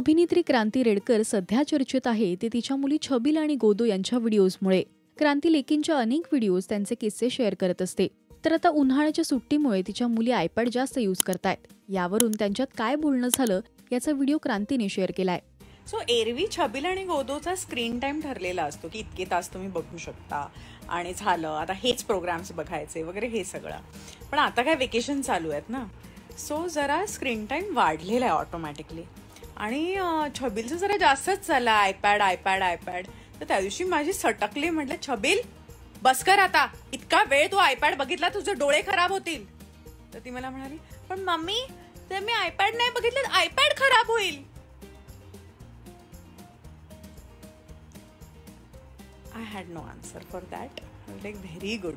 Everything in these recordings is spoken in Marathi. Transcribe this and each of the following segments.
अभिनेत्री क्रांती रेडकर सध्या चर्चेत आहे ते तिच्या मुली छबिल आणि गोदो यांच्या व्हिडिओजमुळे. क्रांती लेकींच्या अनेक व्हिडिओज त्यांचे किस्से शेअर करत असते. तर आता उन्हाळ्याच्या सुट्टीमुळे तिच्या मुली आयपॅड जास्त यूज करतायत. यावरून त्यांच्यात काय बोलणं झालं याचा व्हिडिओ क्रांतीने शेअर केलाय. सो एरवी छबिल आणि गोदोचा स्क्रीन टाइम ठरलेला असतो की इतके तास तुम्ही बघू शकता. आणि झालं आता हेच प्रोग्राम्स बघायचे वगैरे हे सगळं. पण आता काय वेकेशन चालू आहेत ना? सो जरा स्क्रीन टाइम वाढलेला आहे ऑटोमॅटिकली आणि छबीलचं छबिलचं जरा जास्तच झाला आयपॅड आयपॅड आयपॅड तर त्या दिवशी माझी सटकली म्हटलं छबिल बस कर आता. इतका वेळ तू आयपॅड बघितला तुझे डोळे खराब होतील. तर ती मला म्हणाली पण मम्मी तर मी आयपॅड नाही बघितलं आयपॅड खराब होईल. I had no answer for that like very good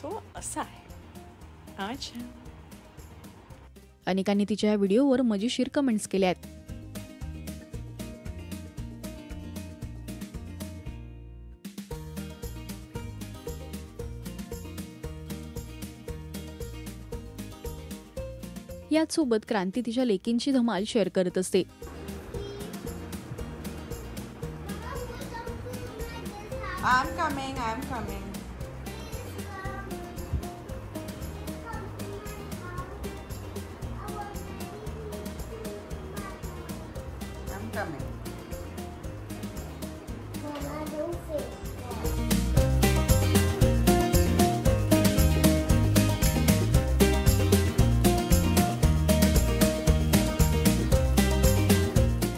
so असं आहे. अच्छा अनेकांनी तिच्या या व्हिडिओवर मजेशीर कमेंट्स केल्या आहेत याचसोबत क्रांती तिच्या लेकींची धमाल शेअर करत असते I'm coming, I'm coming. Também.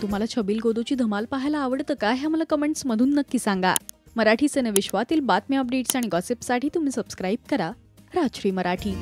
तुम्हाला छबिल गोदूची धमाल पाहायला आवडतं का? हे मला कमेंट्स मधून नक्की सांगा. मराठी विश्वातील बातम्या अपडेट्स आणि गॉसिपसाठी तुम्ही सबस्क्राईब करा. राजश्री मराठी.